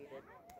You're.